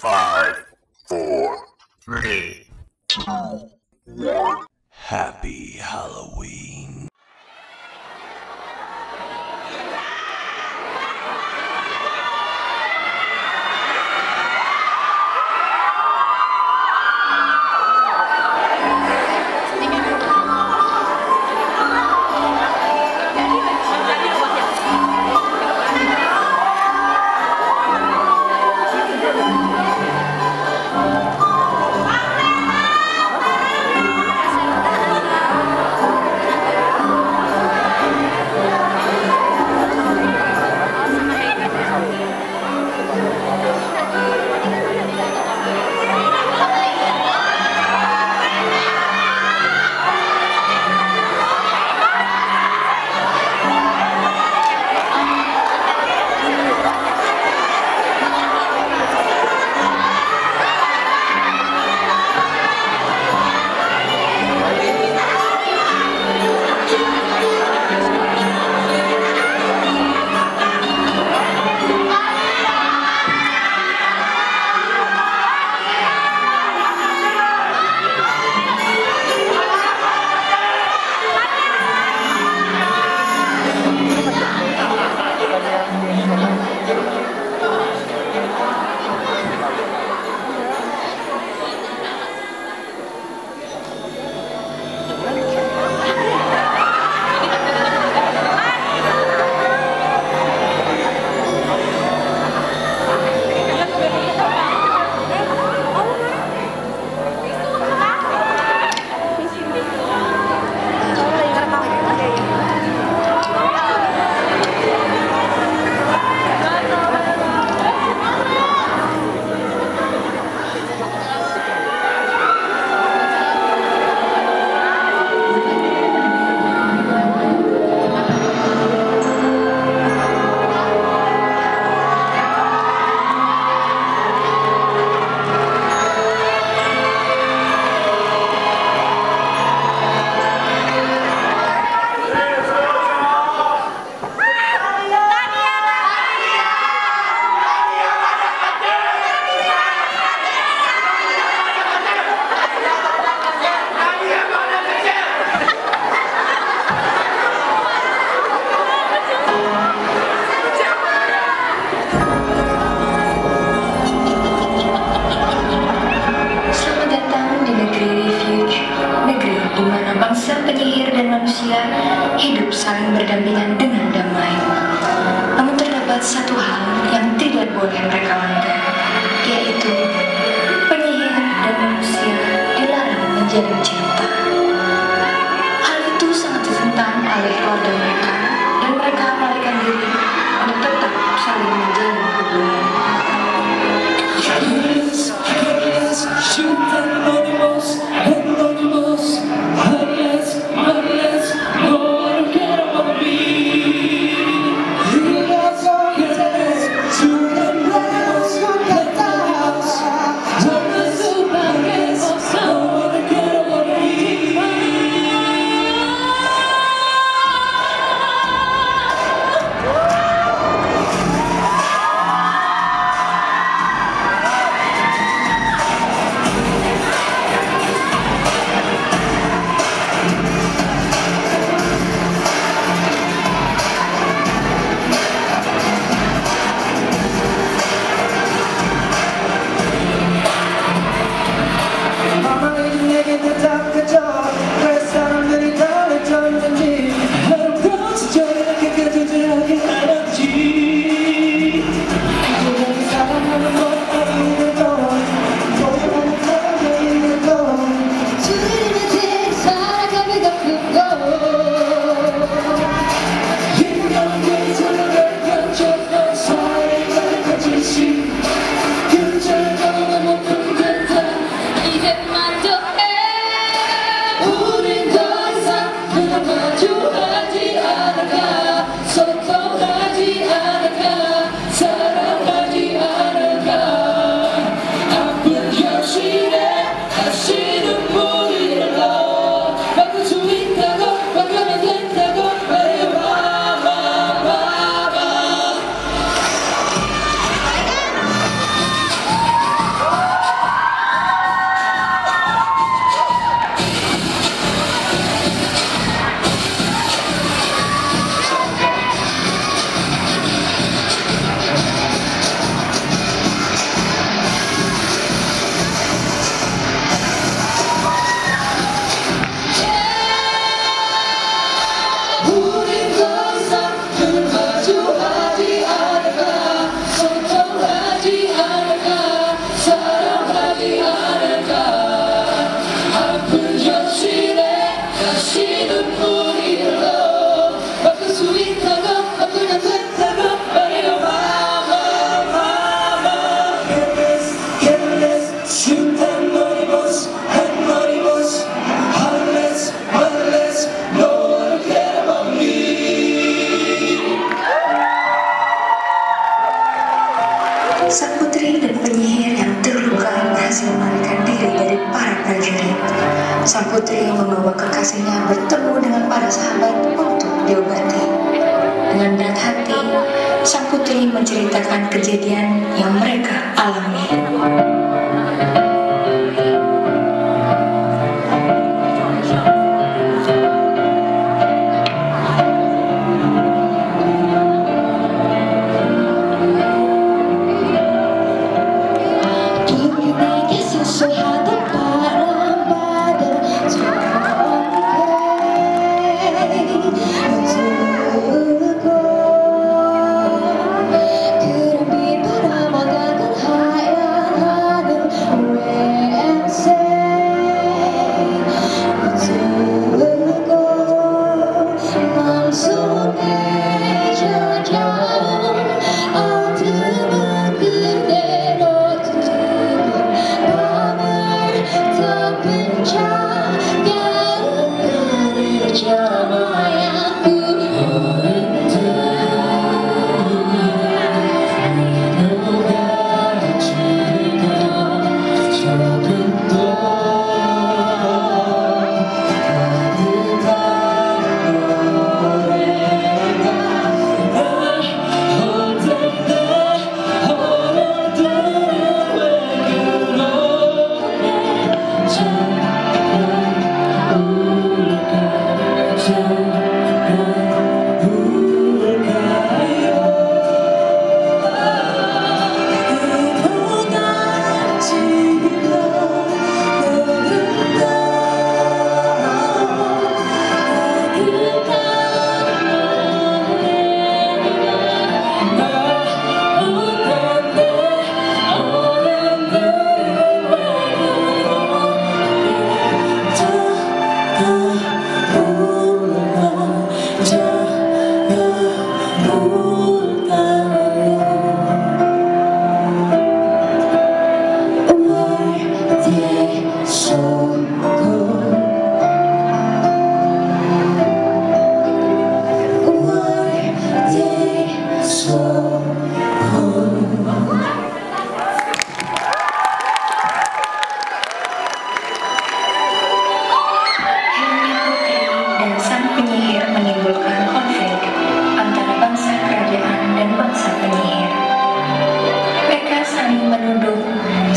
Five, four, three, two, one. Happy Halloween. Penyihir dan manusia hidup saling berdampingan dengan damai. Namun terdapat satu hal yang tidak boleh mereka langgar, yaitu penyihir dan manusia dilarang menjalin cinta. Hal itu sangat ditentang oleh keluarga Sang putri yang membawa kekasihnya bertemu dengan para sahabat untuk diobati. Dengan berat hati, sang putri menceritakan kejadian yang mereka alami.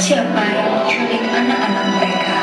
siapa yang menculik anak-anak mereka?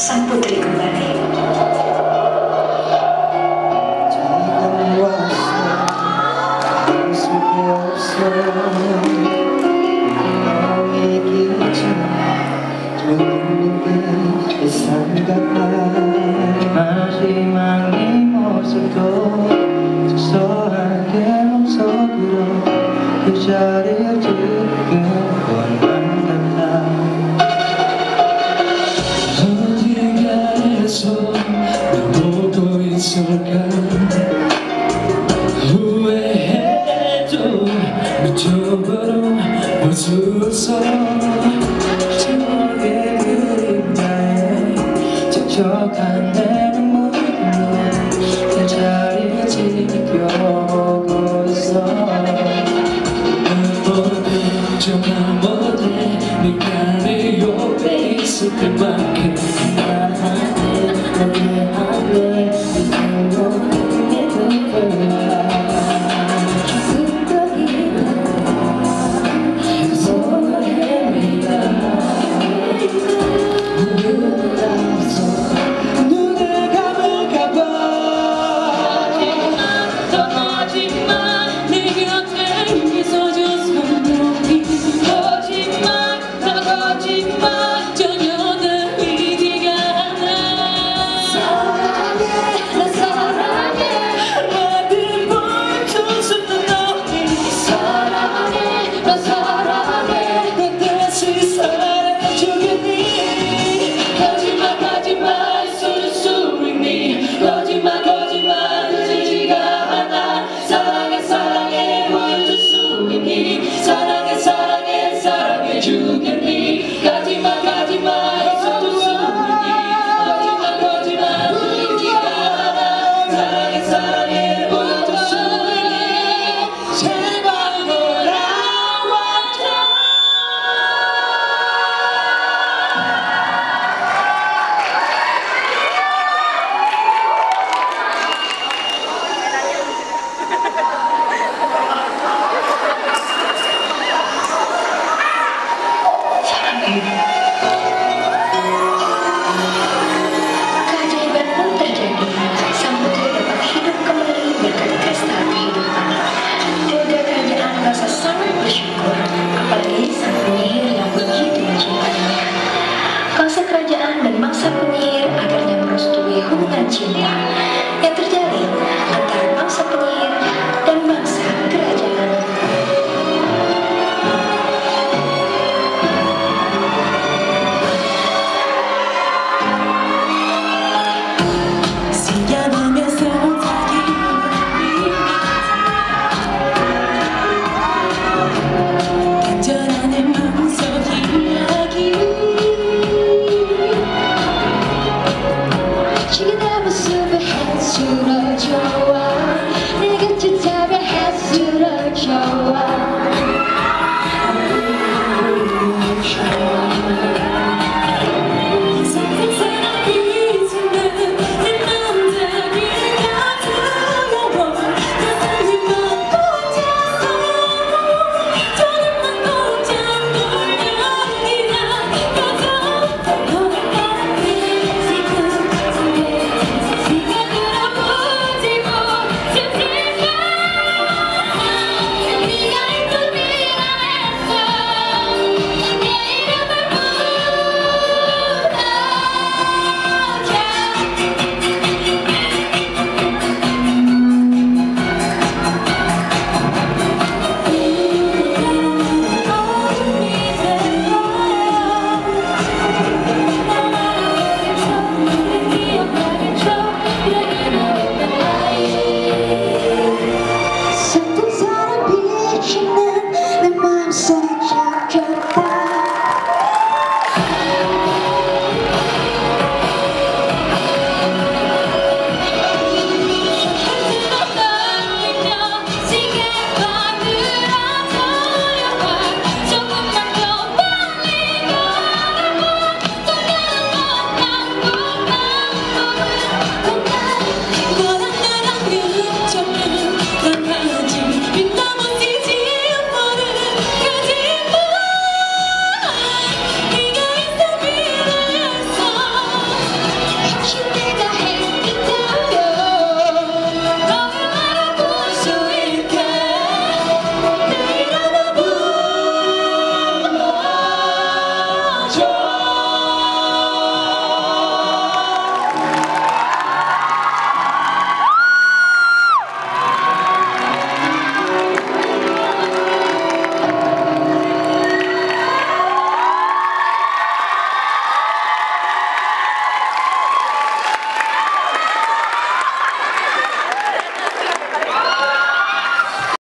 Santo Trigo.